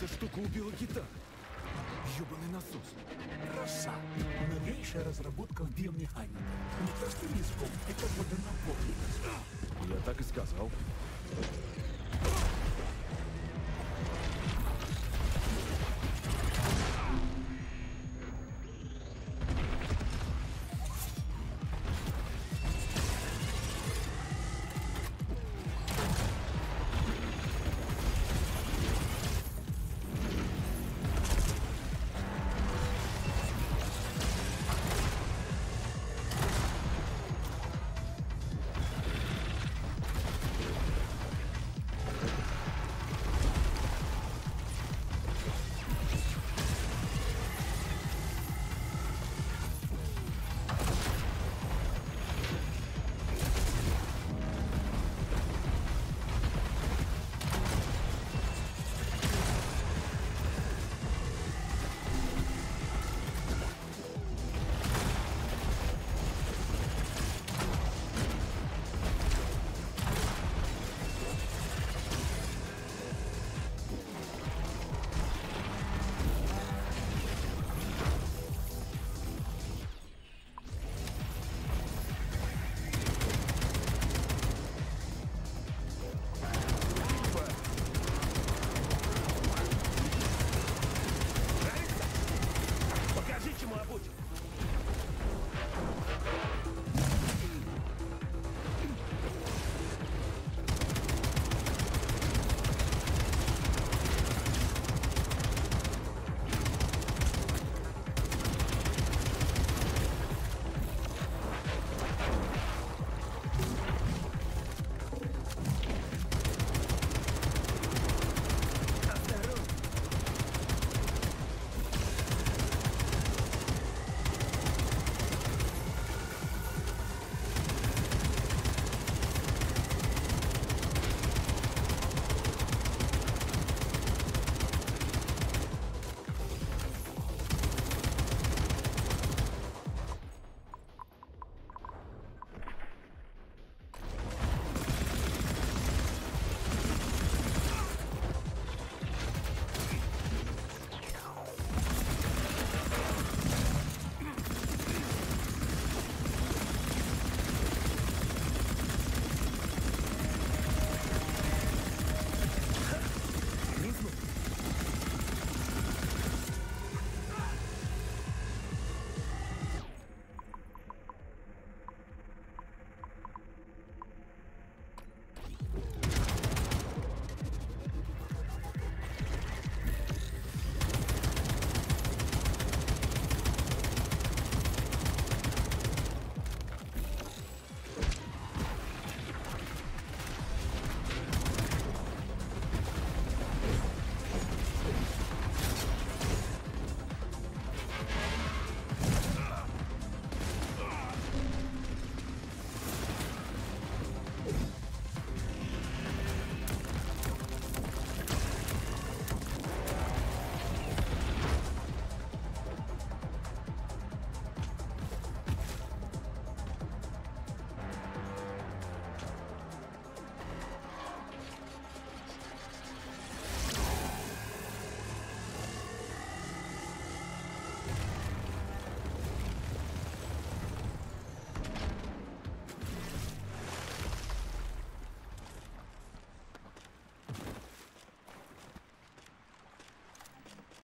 Эта штука убила кита. Ёбаный насос. Роса. Новейшая разработка в биомеханике. Не простым языком, это водонапорник. Я так и сказал.